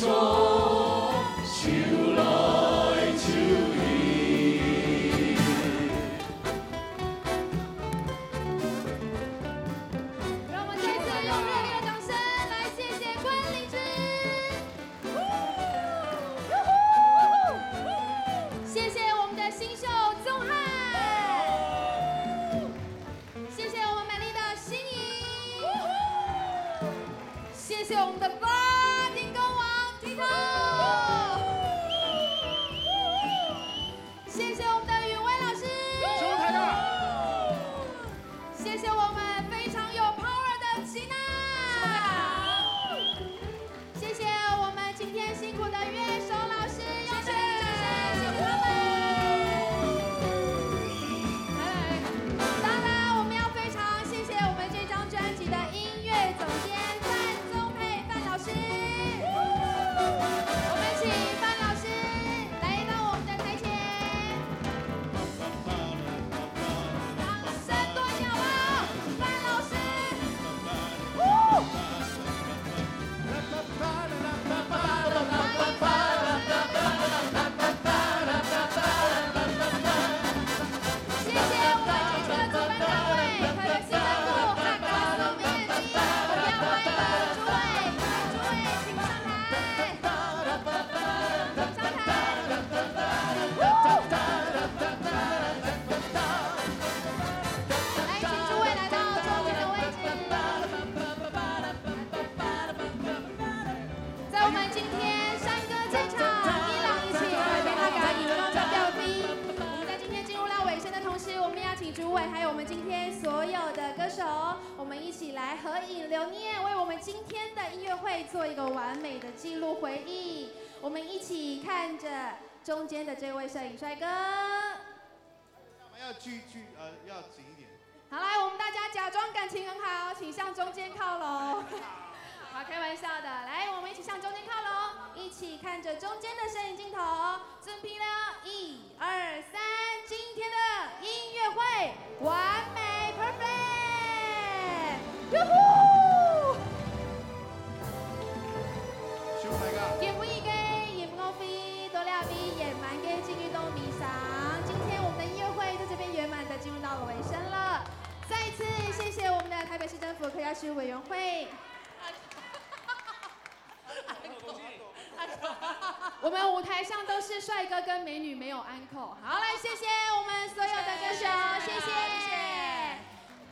说秋来秋雨让我们再次用热烈的掌声来谢谢关灵芝谢谢我们的新秀宗翰谢谢我们美丽的心谢谢我们的的同时，我们要请诸位还有我们今天所有的歌手，我们一起来合影留念，为我们今天的音乐会做一个完美的记录回忆。我们一起看着中间的这位摄影帅哥。我们要聚聚呃要紧一点。好，来，我们大家假装感情很好，请向中间靠拢。好，开玩笑的，来，我们一起向中间靠拢，一起看着中间的摄影镜头，准备了，一二三，完美 perfect，哟呼！收台个。點每嘅葉樂飛到了 V 夜晚嘅進入到迷上，今天我们的音乐会在这边圆满的进入到了尾声了。再一次谢谢我们的台北市政府客家事务委员会。我们舞台上都是帅哥跟美女，没有 uncle。好，来谢谢我们所有的歌手，谢谢。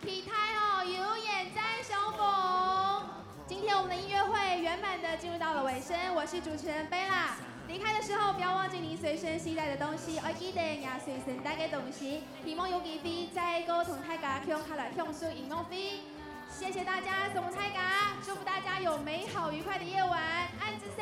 体态哦，有眼在相逢。今天我们的音乐会圆满的进入到了尾声，我是主持人贝拉。离开的时候不要忘记您随身携带的东西，我记得也随身带嘅东西。希望有机会再个同大家向卡来享受音乐会。谢谢大家，送大家，祝福大家有美好愉快的夜晚，安子森。